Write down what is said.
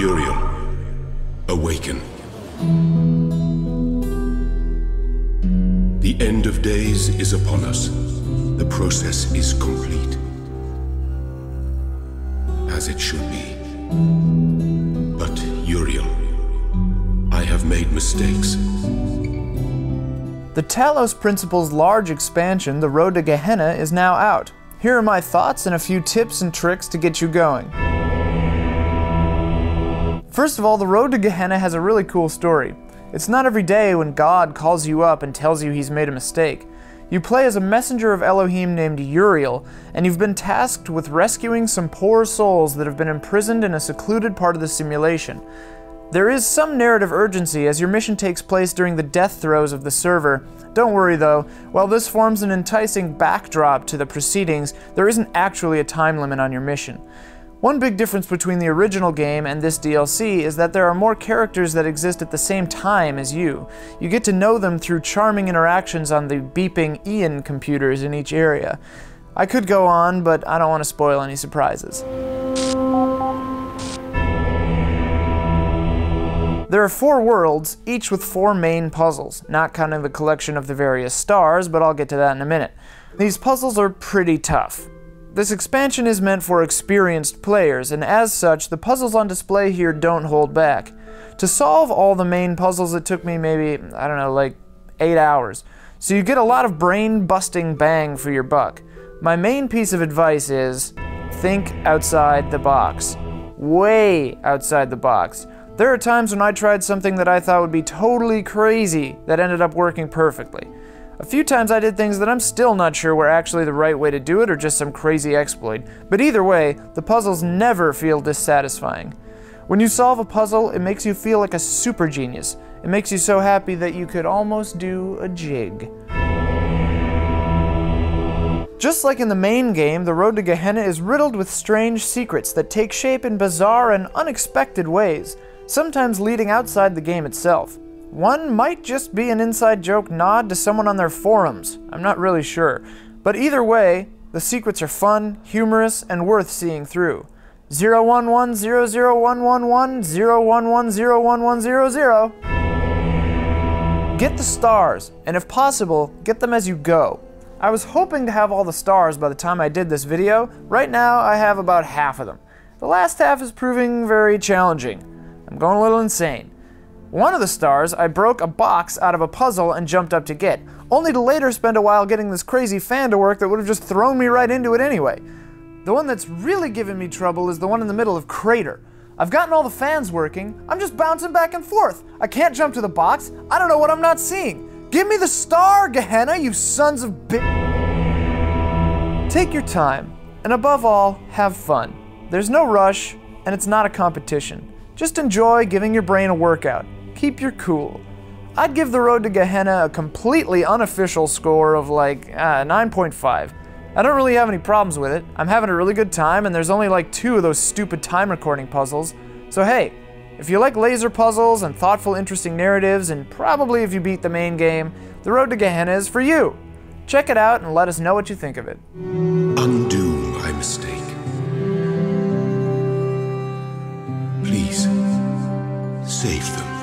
Uriel, awaken. The end of days is upon us. The process is complete. As it should be. But, Uriel, I have made mistakes. The Talos Principle's large expansion, The Road to Gehenna, is now out. Here are my thoughts and a few tips and tricks to get you going. First of all, The Road to Gehenna has a really cool story. It's not every day when God calls you up and tells you he's made a mistake. You play as a messenger of Elohim named Uriel, and you've been tasked with rescuing some poor souls that have been imprisoned in a secluded part of the simulation. There is some narrative urgency as your mission takes place during the death throes of the server. Don't worry though, while this forms an enticing backdrop to the proceedings, there isn't actually a time limit on your mission. One big difference between the original game and this DLC is that there are more characters that exist at the same time as you. You get to know them through charming interactions on the beeping Ian computers in each area. I could go on, but I don't want to spoil any surprises. There are four worlds, each with four main puzzles, not counting the collection of the various stars, but I'll get to that in a minute. These puzzles are pretty tough. This expansion is meant for experienced players, and as such, the puzzles on display here don't hold back. To solve all the main puzzles, it took me maybe, I don't know, like 8 hours. So you get a lot of brain-busting bang for your buck. My main piece of advice is, think outside the box. Way outside the box. There are times when I tried something that I thought would be totally crazy that ended up working perfectly. A few times I did things that I'm still not sure were actually the right way to do it or just some crazy exploit, but either way, the puzzles never feel dissatisfying. When you solve a puzzle, it makes you feel like a super genius. It makes you so happy that you could almost do a jig. Just like in the main game, the road to Gehenna is riddled with strange secrets that take shape in bizarre and unexpected ways, sometimes leading outside the game itself. One might just be an inside joke nod to someone on their forums, I'm not really sure. But either way, the secrets are fun, humorous, and worth seeing through. 011001111011000. Get the stars, and if possible, get them as you go. I was hoping to have all the stars by the time I did this video. Right now, I have about half of them. The last half is proving very challenging. I'm going a little insane. One of the stars, I broke a box out of a puzzle and jumped up to get, only to later spend a while getting this crazy fan to work that would have just thrown me right into it anyway. The one that's really giving me trouble is the one in the middle of Crater. I've gotten all the fans working, I'm just bouncing back and forth. I can't jump to the box, I don't know what I'm not seeing. Give me the star, Gehenna, you sons of bi- Take your time, and above all, have fun. There's no rush, and it's not a competition. Just enjoy giving your brain a workout keep your cool. I'd give The Road to Gehenna a completely unofficial score of like uh, 9.5. I don't really have any problems with it. I'm having a really good time, and there's only like two of those stupid time recording puzzles. So hey, if you like laser puzzles and thoughtful, interesting narratives, and probably if you beat the main game, The Road to Gehenna is for you. Check it out and let us know what you think of it. Undo my mistake. Please, save them.